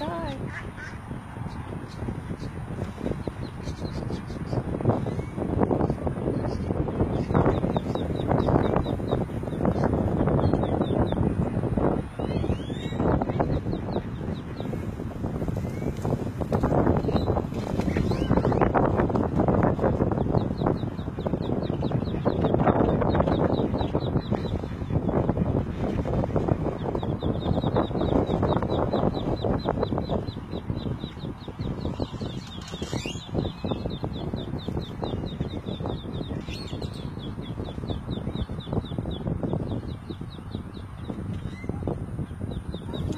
God.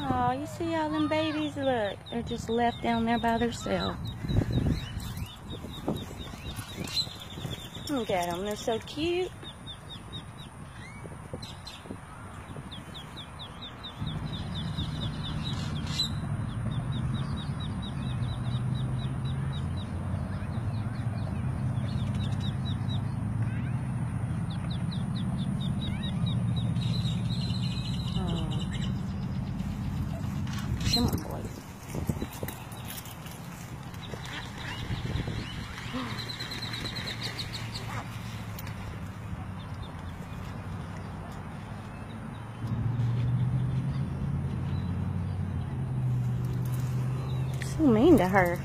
Oh, you see all them babies? Look, they're just left down there by themselves. Look at them, they're so cute. Oh. Boys. So mean to her.